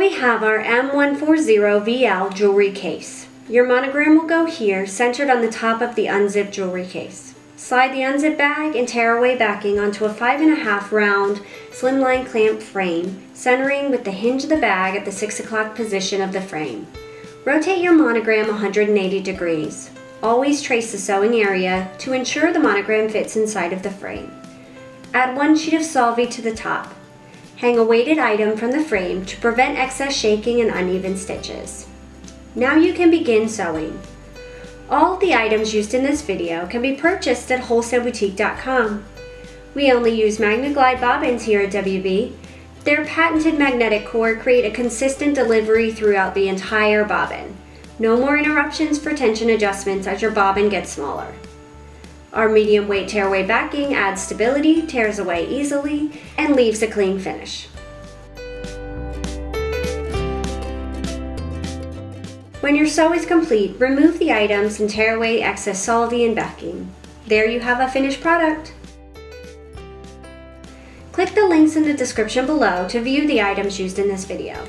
have our M140VL jewelry case. Your monogram will go here, centered on the top of the unzipped jewelry case. Slide the unzipped bag and tearaway backing onto a 5.5 round slimline clamp frame, centering with the hinge of the bag at the 6 o'clock position of the frame. Rotate your monogram 180 degrees. Always trace the sewing area to ensure the monogram fits inside of the frame. Add one sheet of Solvy to the top. Hang a weighted item from the frame to prevent excess shaking and uneven stitches. Now you can begin sewing. All the items used in this video can be purchased at wholesaleboutique.com. We only use MagnaGlide bobbins here at WB. Their patented magnetic core create a consistent delivery throughout the entire bobbin. No more interruptions for tension adjustments as your bobbin gets smaller. Our medium weight tearaway backing adds stability, tears away easily, and leaves a clean finish. When your sew is complete, remove the items and tear away excess Solvy and backing. There you have a finished product. Click the links in the description below to view the items used in this video.